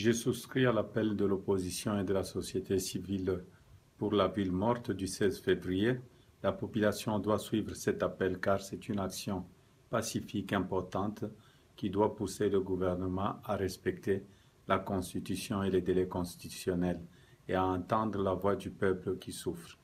Je souscris à l'appel de l'opposition et de la société civile pour la ville morte du 16 février. La population doit suivre cet appel car c'est une action pacifique importante qui doit pousser le gouvernement à respecter la Constitution et les délais constitutionnels et à entendre la voix du peuple qui souffre.